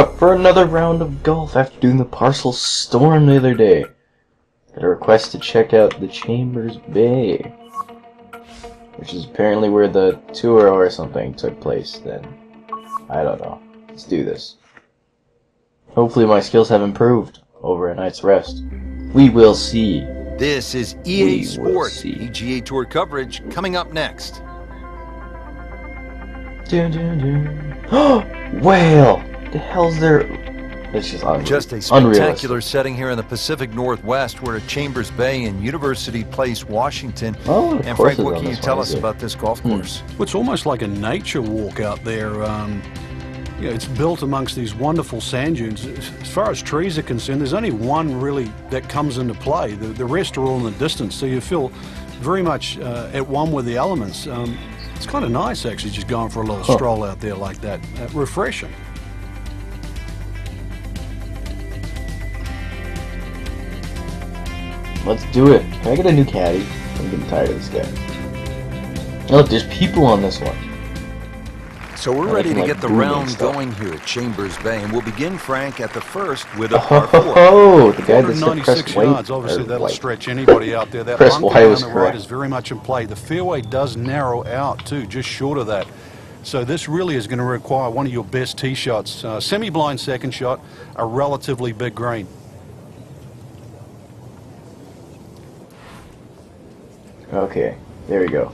Up for another round of golf after doing the Parcel Storm the other day. Got a request to check out the Chambers Bay. Which is apparently where the tour or something took place then. I don't know. Let's do this. Hopefully my skills have improved over a night's rest. We will see. This is EA will Sports see. PGA Tour coverage coming up next. Dun, dun, dun. Whale! The hell's there? It's just unreal. Just a spectacular setting here in the Pacific Northwest. We're at Chambers Bay in University Place, Washington. Oh, of And course Frank, what can you tell us about this golf Hmm. course? Well, it's almost like a nature walk out there. Um, you know, it's built amongst these wonderful sand dunes. As far as trees are concerned, there's only one really that comes into play. The, the rest are all in the distance, so you feel very much uh, at one with the elements. Um, it's kind of nice, actually, just going for a little Huh. stroll out there like that. Uh, refreshing. Let's do it. Can I get a new caddy? I'm getting tired of this guy. Oh, Look, there's people on this one. So we're ready they to can, get the round going here at Chambers Bay. And we'll begin, Frank, at the first with a par four. Oh, the guy that said 496 white. yards. Obviously, that'll white. stretch anybody out there. That Press bunker Y down was the right is very much in play. The fairway does narrow out too, just short of that. So this really is going to require one of your best tee shots. Uh, semi-blind second shot, a relatively big green. Okay, there we go.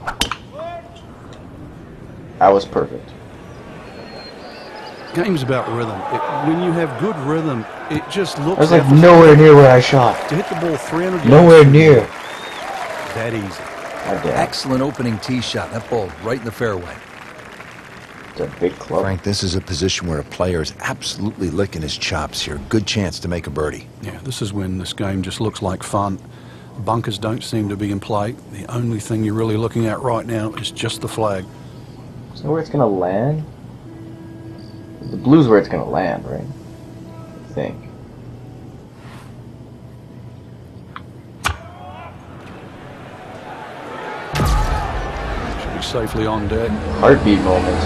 I was perfect. Game's about rhythm. It, when you have good rhythm, it just looks. I was like nowhere near where I shot. to hit the ball 300 yards. Nowhere near. That easy. Excellent opening tee shot. That ball right in the fairway. It's a big club. Frank, this is a position where a player is absolutely licking his chops here. Good chance to make a birdie. Yeah, this is when this game just looks like fun. Bunkers don't seem to be in play. The only thing you're really looking at right now is just the flag. So where it's gonna land? The blue's where it's gonna land, right? I think. Should be safely on deck. Heartbeat moment.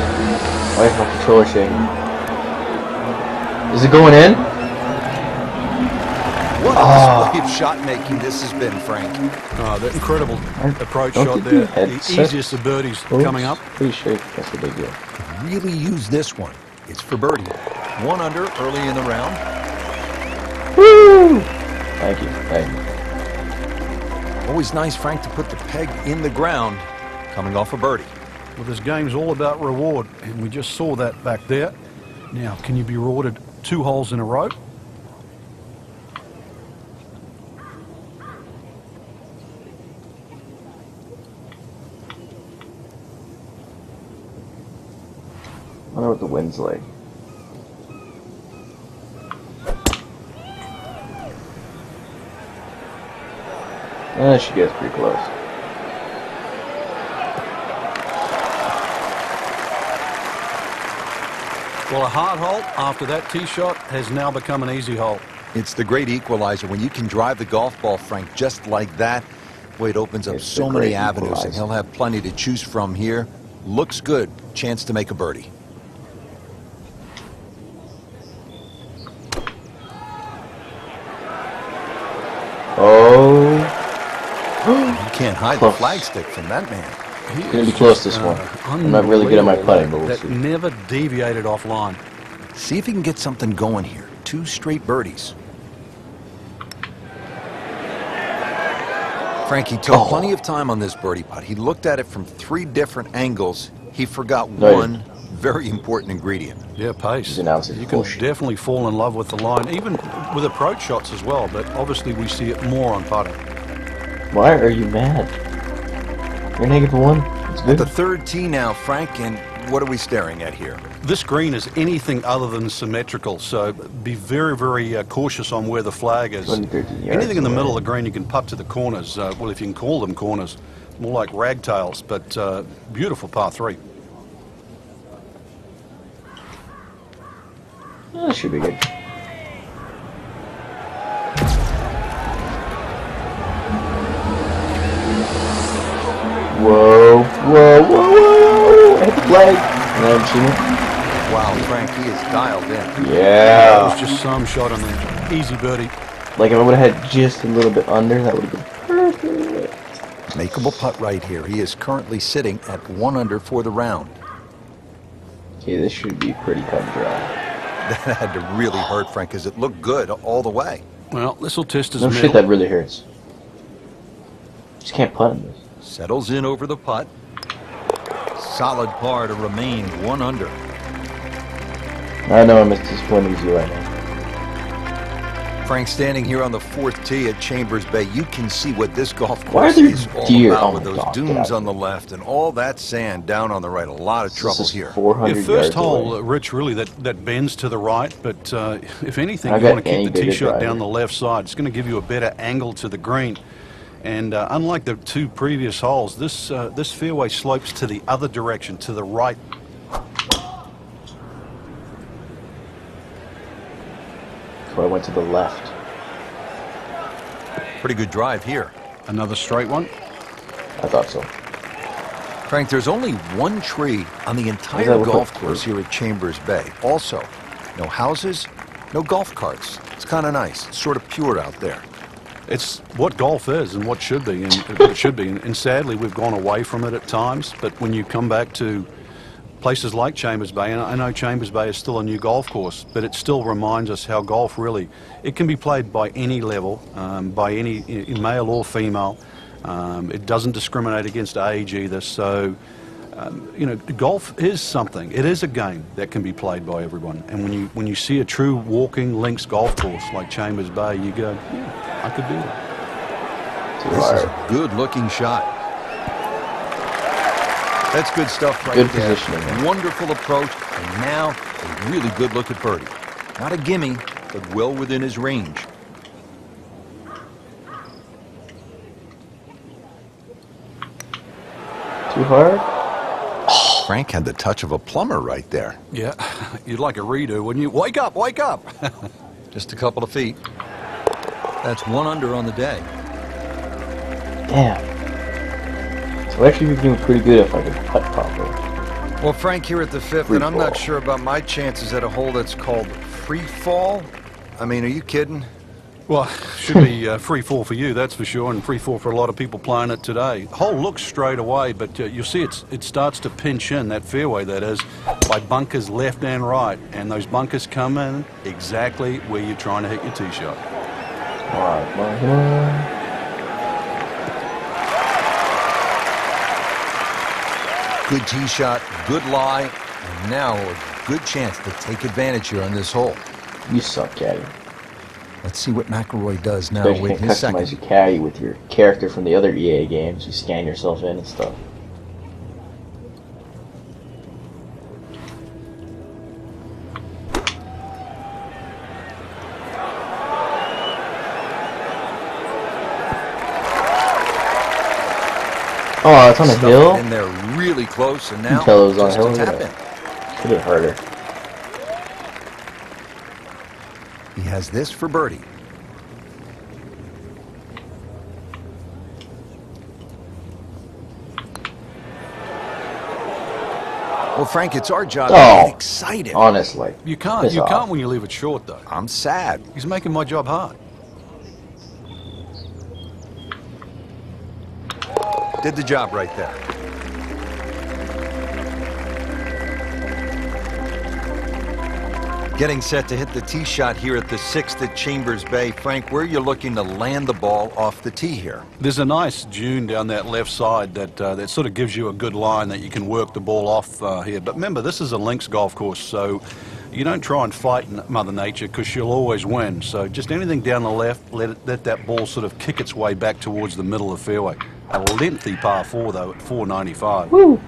Why is my controller shaking? Is it going in? What a Ah. display of shot making this has been, Frank. Oh, that incredible approach Don't shot there. The easiest of birdies Oops. coming up. Pretty sure that's what they do. Really use this one. It's for birdie. One under early in the round. Woo! Thank you. Thank you. Always nice, Frank, to put the peg in the ground coming off a birdie. Well, this game's all about reward, and we just saw that back there. Now, can you be rewarded two holes in a row? I wonder what the wind's like. Eh, she gets pretty close. Well, a hard hole after that tee shot has now become an easy hole. It's the great equalizer. When you can drive the golf ball, Frank, just like that, boy, it opens up It's so many great avenues, and he'll have plenty to choose from here. Looks good. Chance to make a birdie. Can't hide Close. the flagstick from that man. He gonna be close just, this one. uh, I'm not really good at my unbelievable. putting, but we'll that see. never deviated off offline. See if he can get something going here. Two straight birdies. Frankie took Oh. plenty of time on this birdie putt. He looked at it from three different angles. He forgot Right. one very important ingredient. Yeah, pace. He's announcing You can bullshit. definitely fall in love with the line, even with approach shots as well. But obviously, we see it more on putting. Why are you mad? You're negative one. It's good. The third tee now, Frank, and what are we staring at here? This green is anything other than symmetrical, so be very, very uh, cautious on where the flag is. Anything in the middle of the green, you can putt to the corners. Uh, well, if you can call them corners, more like ragtails. But uh, beautiful par three. That should be good. Whoa, whoa, whoa, whoa! Hit the flag. And then she Wow, Wow, Frank, he is dialed in. Yeah. That was just some shot on the easy birdie. Like if I would have had just a little bit under, that would have been perfect. Makeable putt right here. He is currently sitting at one under for the round. Okay, this should be pretty cut and dry. That had to really hurt Frank because it looked good all the way. Well, this will test his No mettle. shit, that really hurts. Just can't putt in this. Settles in over the putt. Solid par to remain one under. I know I'm as disappointed as you right now. Frank standing here on the fourth tee at Chambers Bay, you can see what this golf Why are course there is all deer? about Oh with those God, dunes out on the left and all that sand down on the right. A lot of This trouble is here. 400 Your first yards hole, away. uh, Rich, really that, that bends to the right, but uh, if anything, I you want to keep the tee shot down the left side. It's going to give you a better angle to the green. And uh, unlike the two previous holes, this uh, this fairway slopes to the other direction, to the right. So I went to the left. Pretty good drive here. Another straight one. I thought so. Frank, there's only one tree on the entire golf course here at Chambers Bay. Also, no houses, no golf carts. It's kind of nice. It's sort of pure out there. It's what golf is and what should be, and what it should be. And, and sadly, we've gone away from it at times. But when you come back to places like Chambers Bay, and I know Chambers Bay is still a new golf course, but it still reminds us how golf really it can be played by any level, um, by any male or female. Um, it doesn't discriminate against age either. So. Um, you know, golf is something. It is a game that can be played by everyone. And when you when you see a true walking links golf course like Chambers Bay, you go, yeah, I could do that. Too This is a good looking shot. That's good stuff right Good there. positioning. Wonderful approach, and now a really good look at birdie. Not a gimme, but well within his range. Too hard? Frank had the touch of a plumber right there. Yeah, you'd like a redo, wouldn't you? Wake up, wake up! Just a couple of feet. That's one under on the day. Damn. So actually, we're doing pretty good if I could putt properly. Well, Frank here at the fifth, Free and I'm not sure about my chances at a hole that's called free fall. I mean, are you kidding? Well, should be uh, free fall for you, that's for sure, and free fall for a lot of people playing it today. Hole looks straight away, but uh, you'll see it's, it starts to pinch in, that fairway that is, by bunkers left and right, and those bunkers come in exactly where you're trying to hit your tee shot. Come on, come on, come on. Good tee shot, good lie, and now a good chance to take advantage here on this hole. You suck, caddy. Let's see what McIlroy does now Bet you with can his customize second. your caddy with your character from the other EA games. You scan yourself in and stuff. Oh, it's on a hill? it in there really close, and now can tell it was on a just hill. a Look tap at in. that. Hit it harder. He has this for birdie. Well, Frank, it's our job to Oh. get excited. Honestly. You can't, Piss you off. can't when you leave it short, though. I'm sad. He's making my job hard. Did the job right there. Getting set to hit the tee shot here at the sixth at Chambers Bay. Frank, where are you looking to land the ball off the tee here? There's a nice dune down that left side that uh, that sort of gives you a good line that you can work the ball off uh, here. But remember, this is a links golf course, so you don't try and fight Mother Nature because she'll always win. So just anything down the left, let it, let that ball sort of kick its way back towards the middle of the fairway. A lengthy par four though at 495. Woo!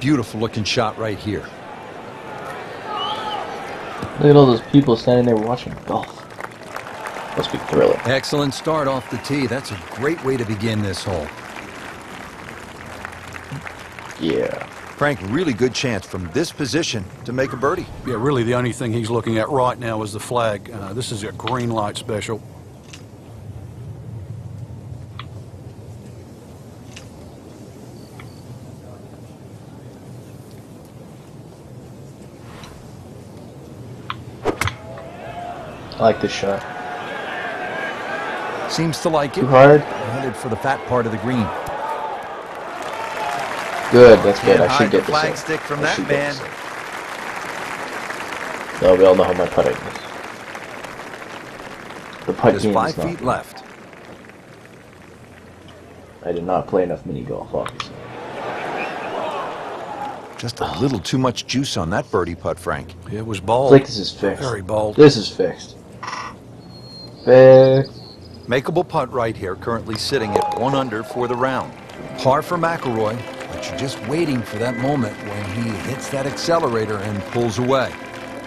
Beautiful looking shot right here. Look at all those people standing there watching golf. Must be thrilling. Excellent start off the tee. That's a great way to begin this hole. Yeah. Frank, really good chance from this position to make a birdie. Yeah, really the only thing he's looking at right now is the flag. Uh, this is a green light special. Like this shot. Seems to like it. Too hard? Headed for the fat part of the green. Good, that's good. Can't I should get this flag in. stick from I that man. this. No, we all know how my putting is. The putt Just game five is not feet good. left. I did not play enough mini golf, obviously. Just a little too much juice on that birdie putt, Frank. It was It's bold. like this is fixed. Very bold. This is fixed. Fixed. Makeable putt right here, currently sitting at one under for the round. Par for McIlroy, but you're just waiting for that moment when he hits that accelerator and pulls away.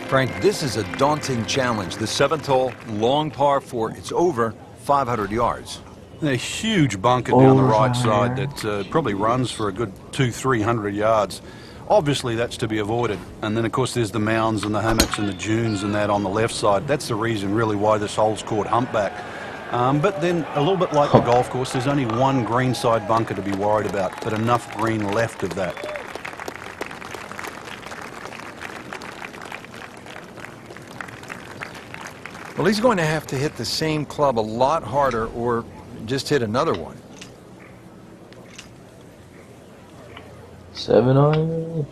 Frank, this is a daunting challenge. The seventh hole, long par four, it's over 500 yards. A huge bunker down the right Over. side that uh, probably runs for a good two, three hundred yards. Obviously, that's to be avoided. And then, of course, there's the mounds and the hummocks and the dunes and that on the left side. That's the reason, really, why this hole's called humpback. Um, but then, a little bit like the golf course, there's only one green side bunker to be worried about, but enough green left of that. Well, he's going to have to hit the same club a lot harder or just hit another one. Seven on.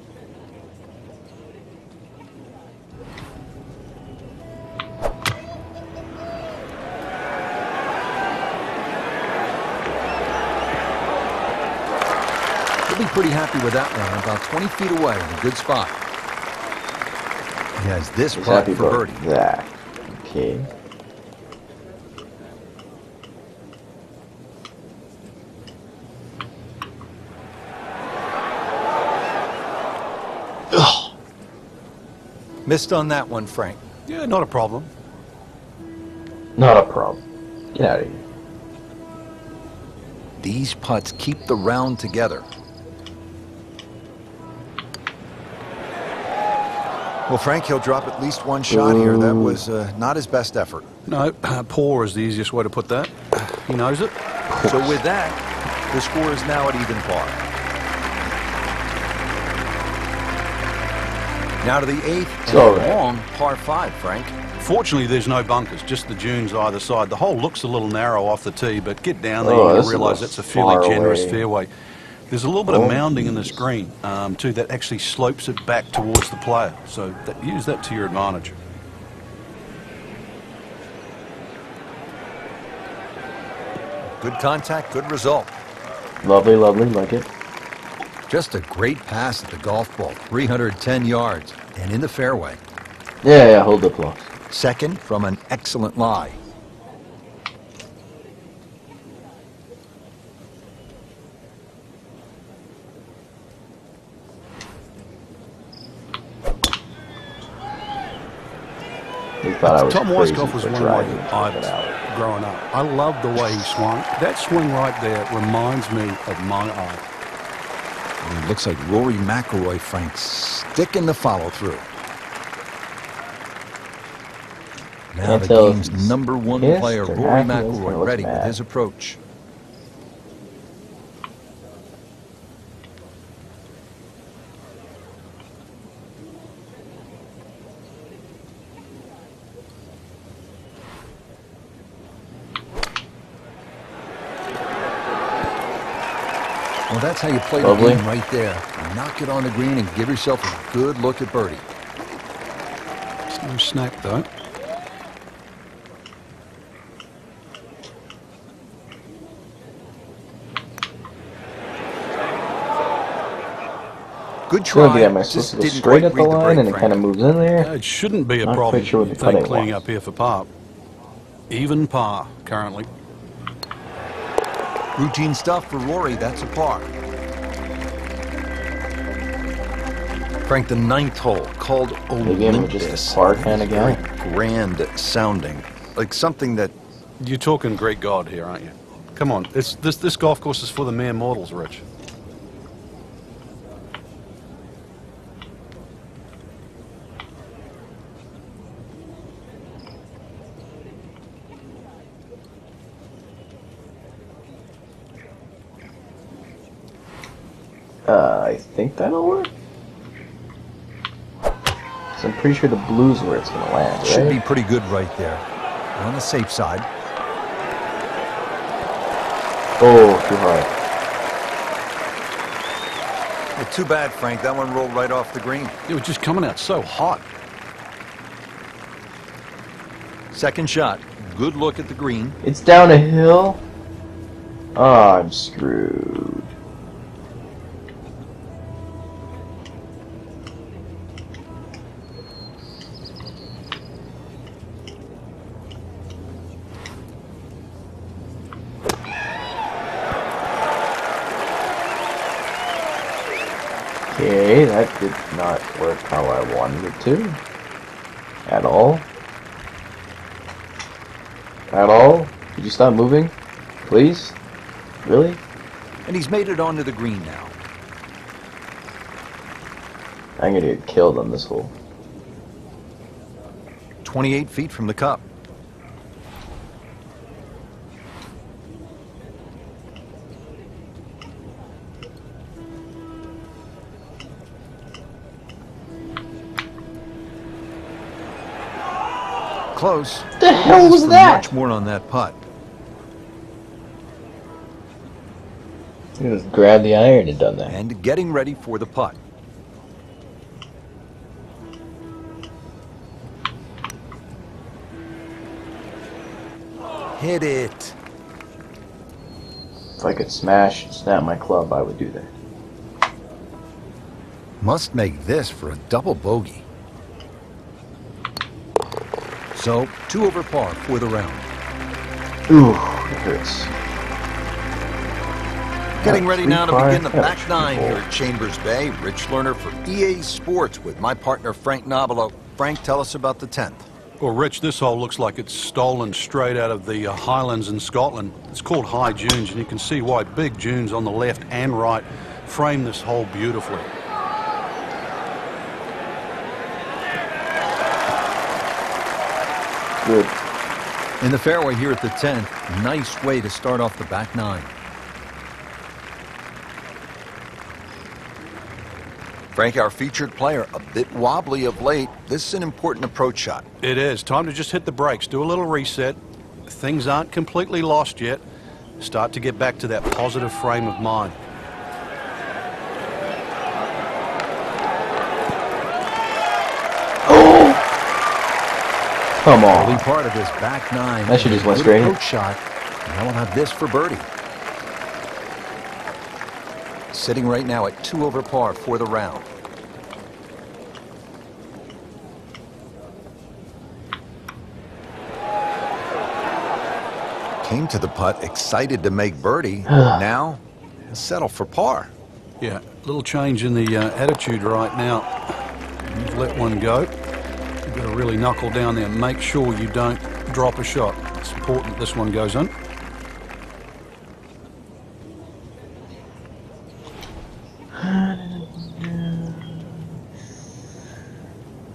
He'll be pretty happy with that one, about 20 feet away in a good spot. He has this He's putt for birdie. that. Okay. Missed on that one, Frank. Yeah, not a problem. Not a problem. Get out of here. These putts keep the round together. Well, Frank, he'll drop at least one shot here. That was uh, not his best effort. No, poor is the easiest way to put that. He knows it. So with that, the score is now at even par. Now to the eighth It's and right. long par five, Frank. Fortunately, there's no bunkers, just the dunes either side. The hole looks a little narrow off the tee, but get down there, Oh, you this realise a that's a fairly generous away. fairway. There's a little bit Oh, of mounding in this green, um, too, that actually slopes it back towards the player. So that, use that to your advantage. Good contact, good result. Lovely, lovely, like it. Just a great pass at the golf ball, 310 yards, and in the fairway. Yeah, yeah, hold the applause. Second from an excellent lie. He thought I was Tom crazy Weiskopf was one of my idols growing up. I loved the way he swung. That swing right there reminds me of my idol. And it looks like Rory McIlroy, Frank, sticking the follow through. Now the game's number one player, Rory happy. He's gonna McIlroy, ready with his approach. That's how you play the Lovely. game right there. Knock it on the green and give yourself a good look at birdie. It's no snack, though. Good try. be am I Just supposed to go didn't straight quite at the line break, and it kind of moves in there? It shouldn't be a Not problem. quite sure what the I think putting cleaning was. up here for par. Even par currently. Routine stuff for Rory. That's a par. Frank, the ninth hole called Maybe I'm Olympus. just a par kind of guy. Very grand sounding, like something that You're talking Greek God here, aren't you? Come on, it's, this this golf course is for the mere mortals, Rich. Uh, I think that'll work. 'Cause I'm pretty sure the blue's where it's gonna land, Should be pretty good right there. On the safe side. Oh, too hard. Well, too bad, Frank. That one rolled right off the green. It was just coming out so hot. Second shot. Good look at the green. It's down a hill. Oh, I'm screwed. That did not work how I wanted it to. At all. At all? Could you stop moving? Please? Really? And he's made it onto the green now. I'm gonna get killed on this hole. 28 feet from the cup. Close. The hell was that? Much more on that putt. You just grabbed the iron and done that. And getting ready for the putt. Hit it. If I could smash and snap my club, I would do that. Must make this for a double bogey. So, two over par for the round. Ooh, it hurts. Getting ready now to begin the back nine here at Chambers Bay. Rich Lerner for EA Sports with my partner Frank Nobilo. Frank, tell us about the 10th. Well, Rich, this hole looks like it's stolen straight out of the uh, Highlands in Scotland. It's called High Dunes, and you can see why big dunes on the left and right frame this hole beautifully. Good. In the fairway here at the 10th, nice way to start off the back nine. Frank, our featured player, a bit wobbly of late. This is an important approach shot. It is. Time to just hit the brakes, do a little reset. Things aren't completely lost yet. Start to get back to that positive frame of mind. Come Early on. part of this back nine. That should just went Good straight in. shot. Now we'll have this for birdie. Sitting right now at two over par for the round. Came to the putt excited to make birdie. now, settle for par. Yeah, little change in the uh, attitude right now. You've let one go. You've got to really knuckle down there and make sure you don't drop a shot. It's important this one goes in.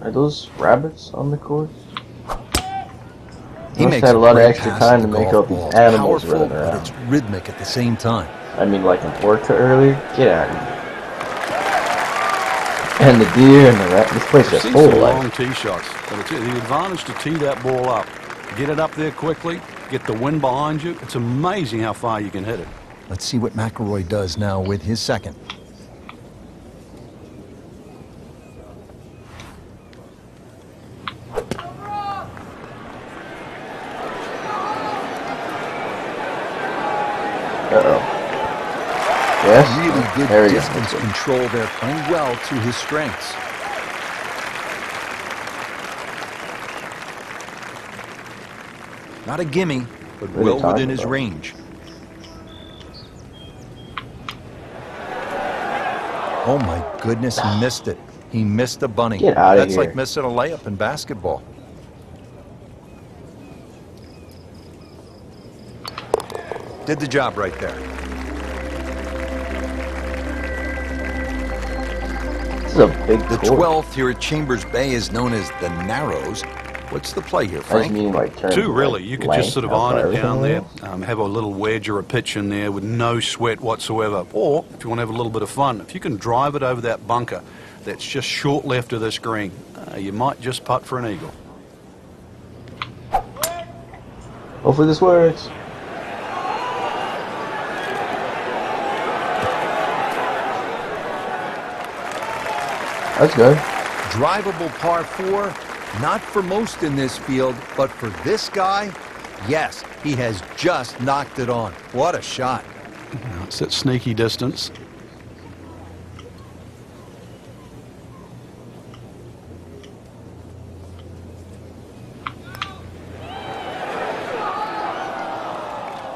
Are those rabbits on the course? He Must makes had a lot of extra time to make golf all these ball. It's animals Powerful, running but around. it's rhythmic at the same time. I mean, like in orca earlier? Get out of here. And the deer and the rat. This place is seen full some of long tee shots, but it's the advantage to tee that ball up, get it up there quickly, get the wind behind you. It's amazing how far you can hit it. Let's see what McIlroy does now with his second. Uh-oh. Yes? Really good there distance control there, playing well to his strengths. Not a gimme, but What are you well within his about? range. Oh my goodness, he missed it. He missed a bunny. Get outta That's here. like missing a layup in basketball. Did the job right there. This is a big The course. 12th here at Chambers Bay is known as the Narrows. What's the play here, I Frank? mean like terms Two, really. You could just sort of how iron it down there, um, have a little wedge or a pitch in there with no sweat whatsoever. Or, if you want to have a little bit of fun, if you can drive it over that bunker that's just short left of this green. Uh, you might just putt for an eagle. Hopefully this works. That's good. Drivable par four, not for most in this field, but for this guy, yes, he has just knocked it on. What a shot. It's at sneaky distance.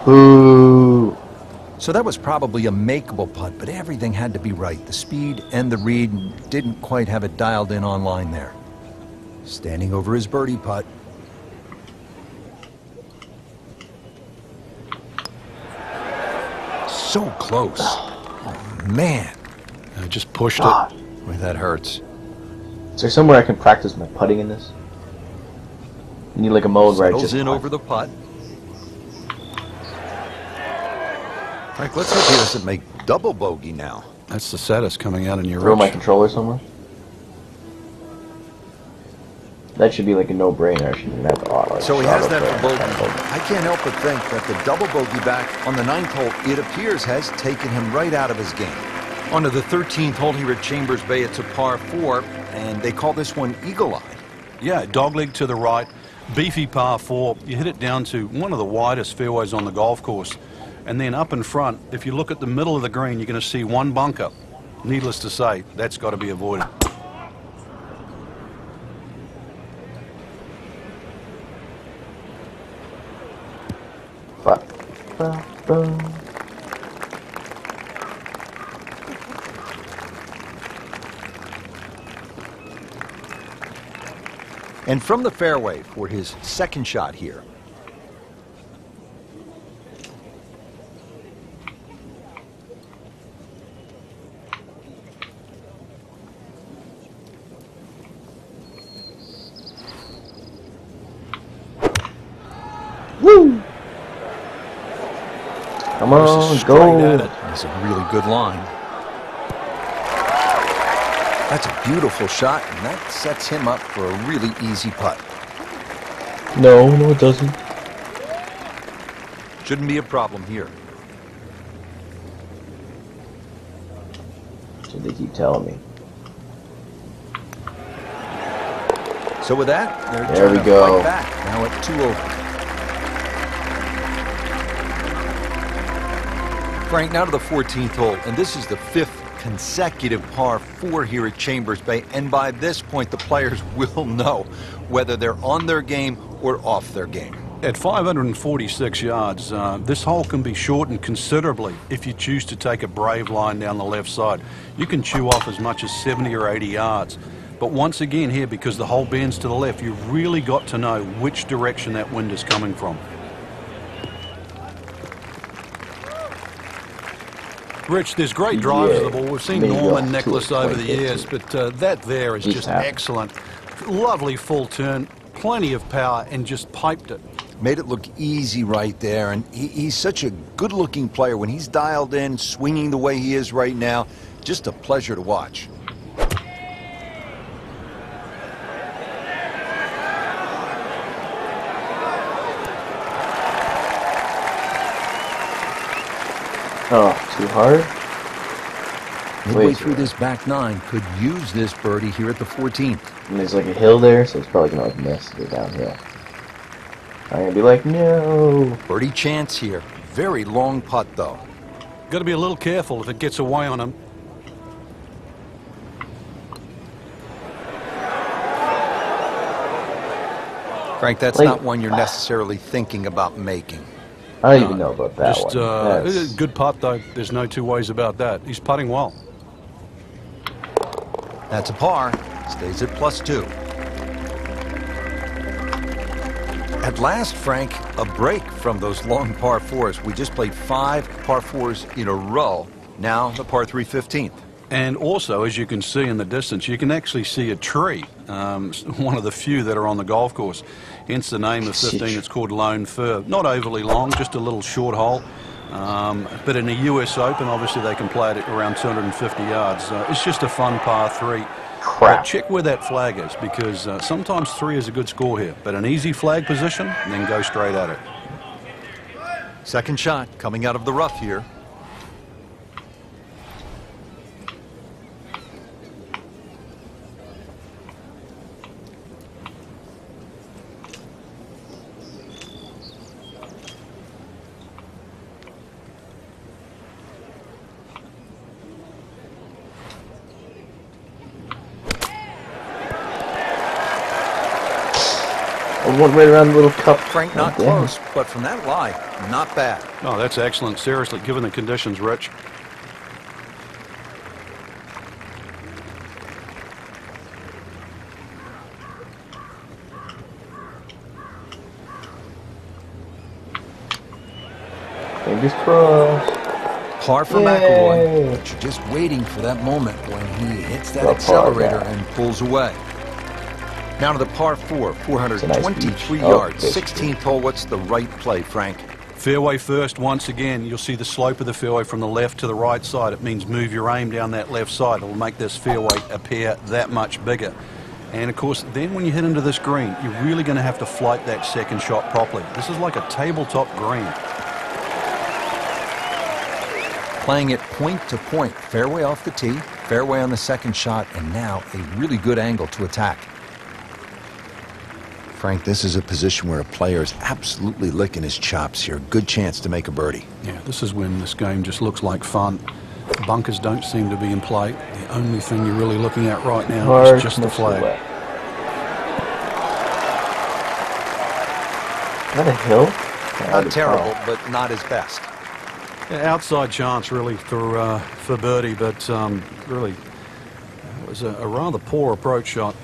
Boo. So that was probably a makeable putt, but everything had to be right. The speed and the read didn't quite have it dialed in online there. Standing over his birdie putt. So close. Oh, man. I just pushed God. it. Ah. Boy, that hurts. Is there somewhere I can practice my putting in this? You need like a mode where I Settles just in putt. over the putt. Frank, let's hope he doesn't make double bogey now. That's the saddest coming out in your throw my controller somewhere. That should be like a no-brainer. I shouldn't have to auto. So he has that for bogey. bogey. I can't help but think that the double bogey back on the ninth hole, it appears, has taken him right out of his game. Onto the 13th hole here at Chambers Bay, it's a par four, and they call this one Eagle Eye. Yeah, dogleg to the right, beefy par four. You hit it down to one of the widest fairways on the golf course. And then up in front, if you look at the middle of the green, you're going to see one bunker. Needless to say, that's got to be avoided. And from the fairway for his second shot here. Woo! Come on, go! at it. That's a really good line. That's a beautiful shot, and that sets him up for a really easy putt. No, no, it doesn't. Shouldn't be a problem here. So they keep telling me. So with that, they're There we go. fight back. Now at two over. Frank, now to the 14th hole, and this is the fifth consecutive par four here at Chambers Bay. And by this point, the players will know whether they're on their game or off their game. At 546 yards, uh, this hole can be shortened considerably if you choose to take a brave line down the left side. You can chew off as much as 70 or 80 yards. But once again here, because the hole bends to the left, you've really got to know which direction that wind is coming from. Rich, there's great drivers of the ball. We've seen Maybe Norman Nicklaus to over the years, but uh, that there is just excellent. Lovely full turn, plenty of power, and just piped it. Made it look easy right there, and he, he's such a good-looking player. When he's dialed in, swinging the way he is right now, just a pleasure to watch. Oh, too hard? Midway Wait, through this back nine, could use this birdie here at the 14th. And there's like a hill there, so it's probably gonna like miss to go downhill. I'm gonna be like, no. Birdie chance here. Very long putt, though. Got to be a little careful if it gets away on him. Frank, that's Like- not one you're necessarily thinking about making. I don't even know about that Just one. uh, good putt though. There's no two ways about that. He's putting well. That's a par. Stays at plus two. At last, Frank, a break from those long par fours. We just played five par fours in a row. Now the par three 15th. And also, as you can see in the distance, you can actually see a tree. Um, one of the few that are on the golf course. Hence the name of 15. It's called Lone Fir. Not overly long, just a little short hole. Um, but in the US Open, obviously they can play it at around 250 yards. Uh, it's just a fun par three. But check where that flag is because uh, sometimes three is a good score here. But an easy flag position, and then go straight at it. Second shot coming out of the rough here. I went right around the little cup. Frank not Oh, close, but from that lie, not bad. Oh, that's excellent. Seriously, given the conditions, Rich. Fingers crossed. Par for Yay. McIlroy, but you're just waiting for that moment when he hits that The accelerator and pulls away. Now to the par four, a nice 423. Oh, yards, this 16th hole. What's the right play, Frank? Fairway first, once again, you'll see the slope of the fairway from the left to the right side. It means move your aim down that left side. It'll make this fairway appear that much bigger. And of course, then when you hit into this green, you're really going to have to flight that second shot properly. This is like a tabletop green. Playing it point to point, fairway off the tee, fairway on the second shot, and now a really good angle to attack. Frank, this is a position where a player is absolutely licking his chops here. Good chance to make a birdie. Yeah, this is when this game just looks like fun. Bunkers don't seem to be in play. The only thing you're really looking at right now Hard is just the flag. left. Is a hill? Not terrible, but not his best. Yeah, outside chance really for uh, for birdie, but um, really it was a, a rather poor approach shot.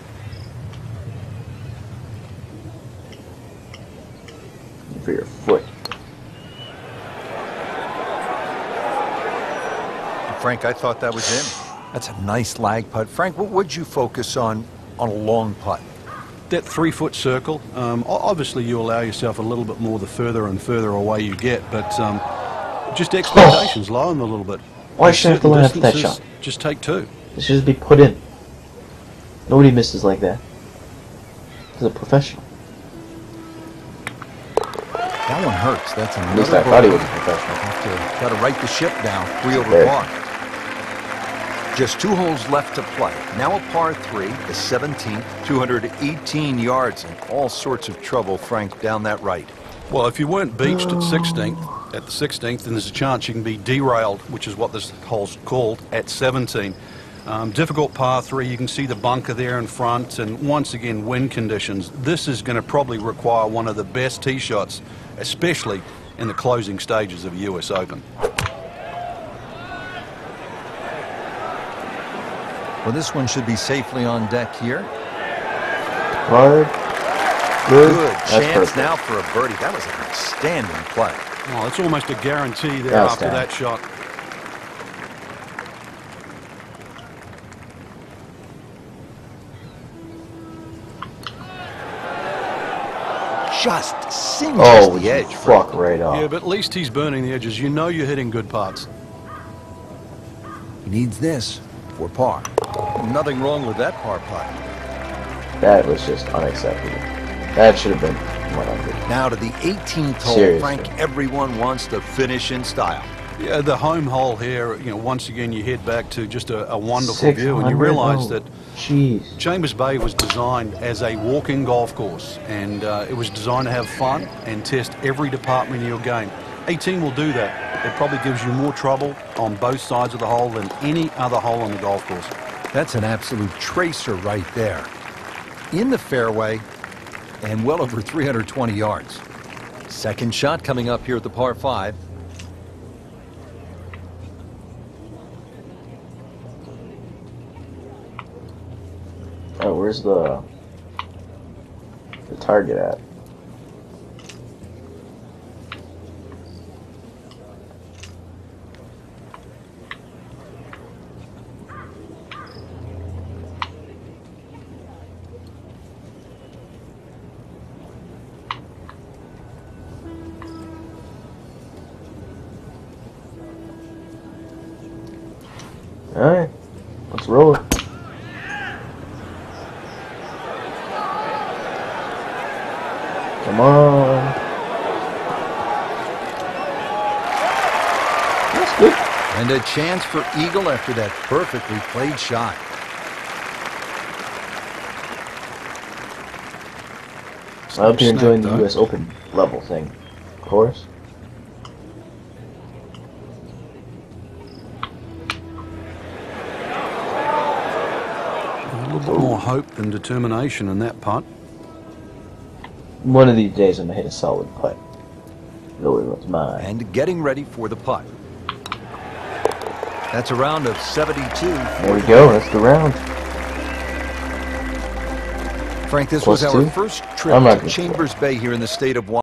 For your foot. Frank, I thought that was in. That's a nice lag putt. Frank, what would you focus on on a long putt? That three foot circle, um, obviously you allow yourself a little bit more the further and further away you get, but um, just expectations lower them a little bit. Why should I have to certain line up that shot? Just take two. It should just be put in. Nobody misses like that. He's a professional. Hurts. That's At least another I thought he was a professional. Have to, got to right the ship down. Three over There. par. Just two holes left to play. Now a par three, the 17th, 218 yards, and all sorts of trouble, Frank, down that right. Well, if you weren't beached at 16th, at the 16th, then there's a chance you can be derailed, which is what this hole's called, at 17. Um, difficult par three. You can see the bunker there in front, and once again, wind conditions. This is going to probably require one of the best tee shots, especially in the closing stages of a U.S. Open. Well, this one should be safely on deck here. Hard. Good. Good chance perfect. now for a birdie. That was an outstanding play. Well, it's almost a guarantee there That's after down. that shot. Just singes Oh, the you edge. fuck right off. Yeah, but at least he's burning the edges. You know you're hitting good parts. He needs this for par. Nothing wrong with that par putt. That was just unacceptable. That should have been 100. Now to the 18th hole, Seriously. Frank. Everyone wants to finish in style. Yeah, the home hole here, you know, once again you head back to just a, a wonderful view and you realise Oh, that Jeez. Chambers Bay was designed as a walking golf course and uh, it was designed to have fun and test every department of your game. 18 will do that. It probably gives you more trouble on both sides of the hole than any other hole on the golf course. That's an absolute tracer right there. In the fairway and well over 320 yards. Second shot coming up here at the par 5. Where's the the target at? Alright, let's roll it. Come on. That's good. And a chance for Eagle after that perfectly played shot. I hope you're enjoying the. US Open level thing. Of course. A little bit more hope than determination in that putt. One of these days I'm gonna hit a solid putt. Louis was mine. And getting ready for the putt. That's a round of 72. There we go, that's the round. Frank, this Plus was our two? first trip to Chambers Bay here in the state of Washington.